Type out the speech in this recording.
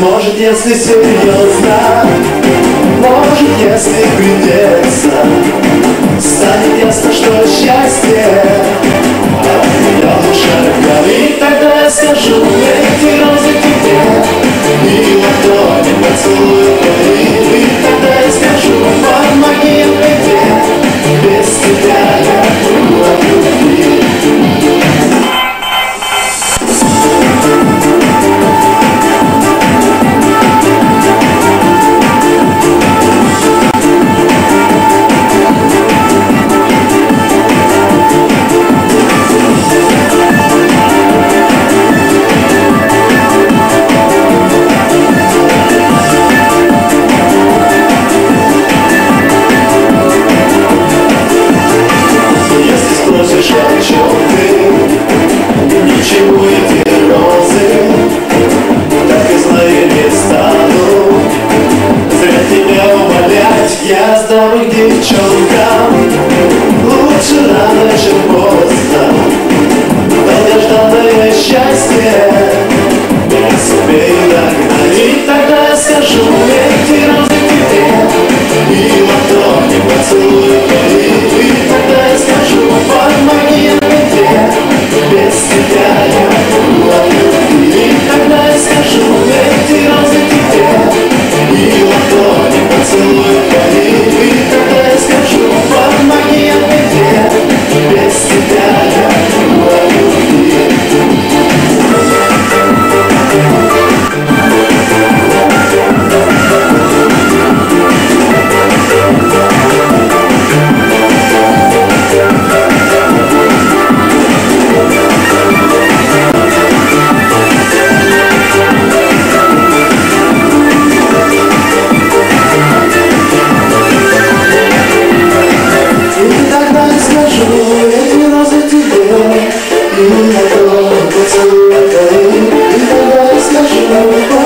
Может, если серьезно, может, если придется, станет ясно, Я здоров, девчонка Don't get so much of it. You've got a special number.